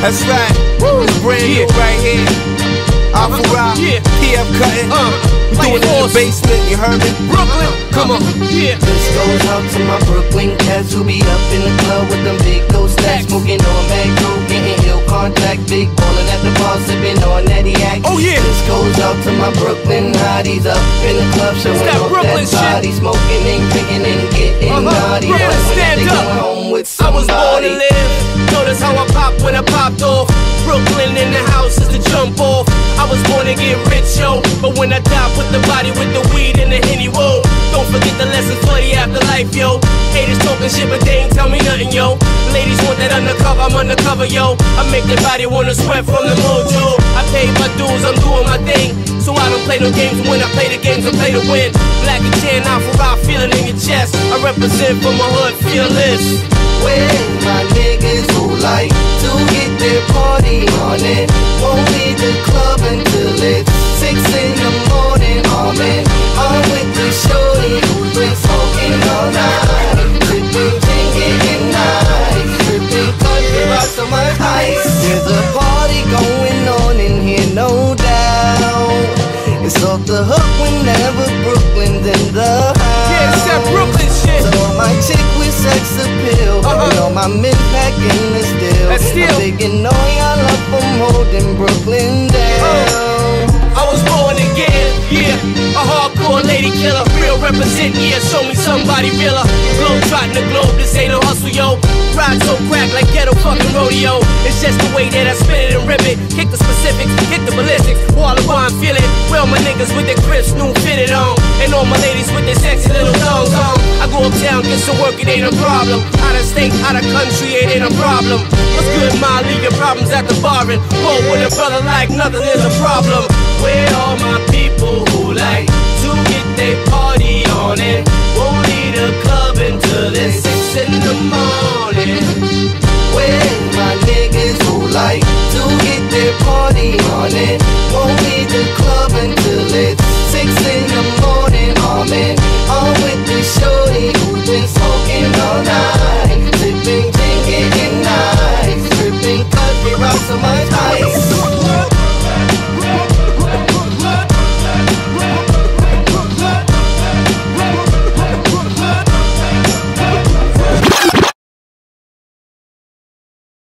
That's right. It's brand new right here. Alpha Rock, Yeah. PF Cuttin. Uh, Doing it in the basement, you heard me? Brooklyn, come on, yeah. This goes out to my Brooklyn cats who be up in the club with them big ghost stacks, smoking on Mac Coke, getting ill contact, big ballin' at the bar, sipping on Natty Act. Oh, yeah. This goes out to my Brooklyn hotties up in the club, showing that off Brooklyn that shit. body, smoking and drinking and getting Uh-huh. naughty. Brooklyn, stand up. home with I was born when I popped off. Brooklyn in the house is the jump off. I was born to get rich, yo. But when I die, put the body with the weed and the henny whoa. Don't forget the lessons for the afterlife, yo. Haters talking shit, but they ain't tell me nothing, yo. Ladies want that undercover, I'm undercover, yo. I make their body wanna sweat from the mojo. Pay my dues, I'm doing my thing. So I don't play no games when I play the games, I play to win. Black and tan, out for out, feeling in your chest. I represent for my hood, fearless. Where my niggas who like to get their party on it Won't hook whenever Brooklyn's in the it's that Brooklyn shit. So my chick with sex appeal Uh-huh. And all my men packing the steel That's steel. I'm thinking all y'all up from holding Brooklyn down I was born again, yeah. A hardcore lady killer, real represent, yeah. Show me somebody realer. Globe trotting the globe, this ain't no hustle, yo. Ride so crack like ghetto fucking rodeo. It's just the way that I spin it and rip it. Kick the specifics, hit the ballistics. All the while I'm feeling. Well, my niggas with their crisp, new fitted on. And all my ladies with their sexy little thongs on. I go uptown, get some work, it ain't a problem. Out of state, out of country, it ain't a problem. What's good, ma? Leave your problems at the bar and roll with a brother like nothing is a problem. Where all my people who like to get their party on it?